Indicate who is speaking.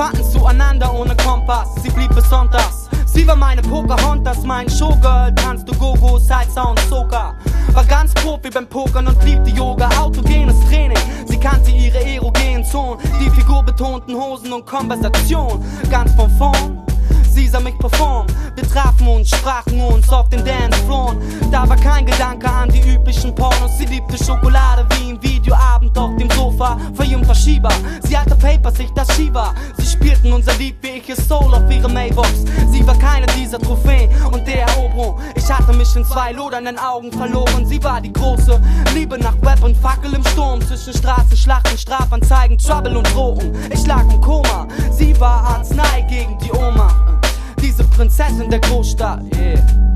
Speaker 1: fanden zueinander ohne Kompass. Sie blieb bis sonntags. Sie war meine Pocahontas, mein Showgirl, tanzte Gogo, Salsa und Soca. War ganz Profi beim Pokern und liebte Yoga, autogenes Training. Sie kannte ihre erogenen Zonen, die Figur betonten Hosen und Konversation. Ganz von vorn, sie sah mich performen. Wir trafen uns, sprachen uns auf den Dancefloor. Da war kein Gedanke an die üblichen Pornos. Sie liebte Schokolade, Schieber, sie hatte Papers, ich das Shiva. Sie spielten unser Lied wie ich es Soul auf ihre Mailbox. Sie war keine dieser Trophäen und der Eroberung. Ich hatte mich in zwei lodernden Augen verloren. Sie war die große Liebe nach Web und Fackel im Sturm. Zwischen Straßen, Schlachten, Strafanzeigen, Trouble und Drohung. Ich lag im Koma, sie war Arznei gegen die Oma. Diese Prinzessin der Großstadt, yeah.